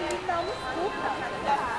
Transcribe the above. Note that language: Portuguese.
ele não escuta.